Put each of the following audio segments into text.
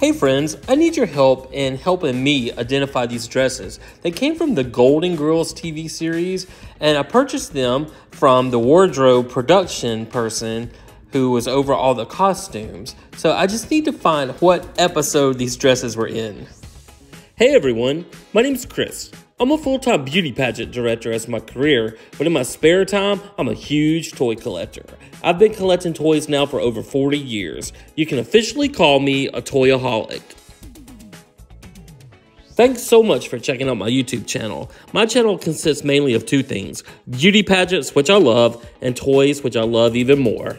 Hey friends, I need your help in helping me identify these dresses. They came from the Golden Girls TV series, and I purchased them from the wardrobe production person who was over all the costumes. So I just need to find what episode these dresses were in. Hey everyone, my name's Chris. I'm a full time beauty pageant director as my career, but in my spare time, I'm a huge toy collector. I've been collecting toys now for over 40 years. You can officially call me a toyaholic. Thanks so much for checking out my YouTube channel. My channel consists mainly of two things beauty pageants, which I love, and toys, which I love even more.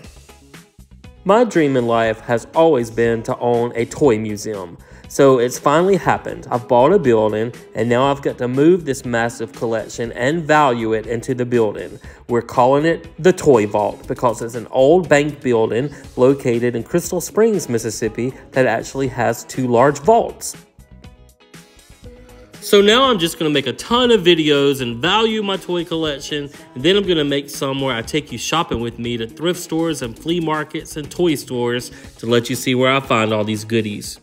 My dream in life has always been to own a toy museum. So it's finally happened. I've bought a building and now I've got to move this massive collection and value it into the building. We're calling it the Toy Vault because it's an old bank building located in Crystal Springs, Mississippi that actually has two large vaults. So now I'm just gonna make a ton of videos and value my toy collection. And then I'm gonna make some where I take you shopping with me to thrift stores and flea markets and toy stores to let you see where I find all these goodies.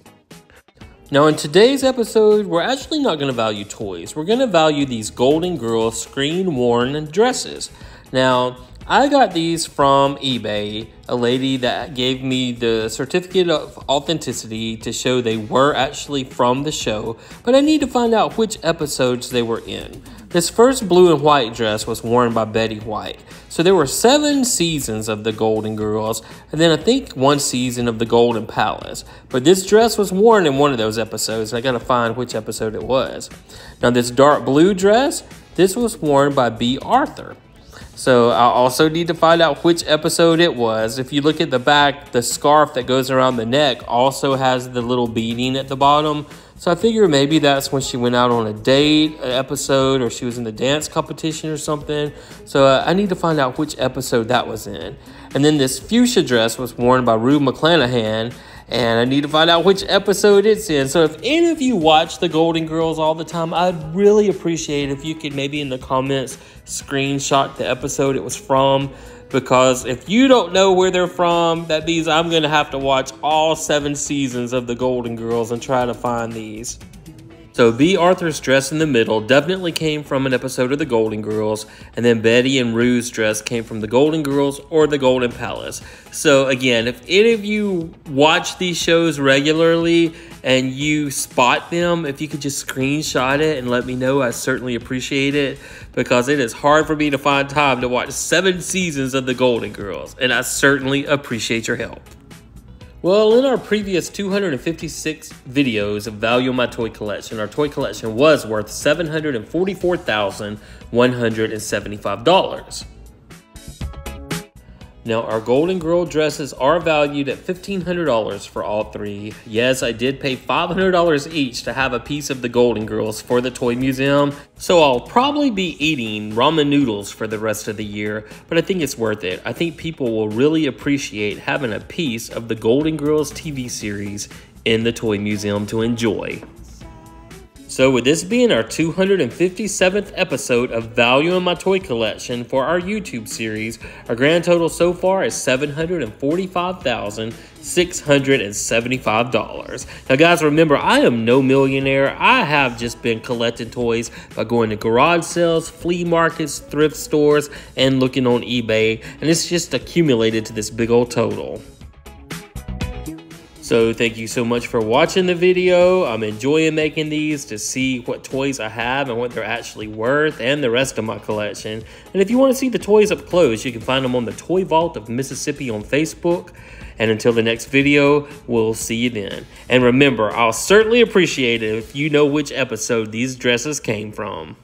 Now, in today's episode, we're actually not going to value toys. We're going to value these Golden Girl screen worn dresses. Now, I got these from eBay, a lady that gave me the certificate of authenticity to show they were actually from the show, but I need to find out which episodes they were in. This first blue and white dress was worn by Betty White. So there were seven seasons of the Golden Girls, and then I think one season of the Golden Palace. But this dress was worn in one of those episodes. I gotta find which episode it was. Now, this dark blue dress, this was worn by Bea Arthur. So I also need to find out which episode it was. If you look at the back, the scarf that goes around the neck also has the little beading at the bottom. So I figure maybe that's when she went out on a date an episode or she was in the dance competition or something. So uh, I need to find out which episode that was in. And then this fuchsia dress was worn by Rue McClanahan and I need to find out which episode it's in. So if any of you watch the Golden Girls all the time, I'd really appreciate if you could maybe in the comments screenshot the episode it was from because if you don't know where they're from, that means I'm going to have to watch all seven seasons of The Golden Girls and try to find these. So Bea Arthur's dress in the middle definitely came from an episode of The Golden Girls, and then Betty and Rue's dress came from The Golden Girls or The Golden Palace. So again, if any of you watch these shows regularly and you spot them, if you could just screenshot it and let me know, I certainly appreciate it because it is hard for me to find time to watch seven seasons of The Golden Girls, and I certainly appreciate your help. Well, in our previous 256 videos of value of my toy collection, our toy collection was worth $744,175. Now, our Golden Girl dresses are valued at $1,500 for all three. Yes, I did pay $500 each to have a piece of the Golden Girls for the Toy Museum, so I'll probably be eating ramen noodles for the rest of the year, but I think it's worth it. I think people will really appreciate having a piece of the Golden Girls TV series in the Toy Museum to enjoy. So with this being our 257th episode of Valuing My Toy Collection for our YouTube series, our grand total so far is $745,675. Now guys, remember, I am no millionaire. I have just been collecting toys by going to garage sales, flea markets, thrift stores, and looking on eBay, and it's just accumulated to this big old total. So thank you so much for watching the video. I'm enjoying making these to see what toys I have and what they're actually worth and the rest of my collection. And if you want to see the toys up close, you can find them on the Toy Vault of Mississippi on Facebook. And until the next video, we'll see you then. And remember, I'll certainly appreciate it if you know which episode these dresses came from.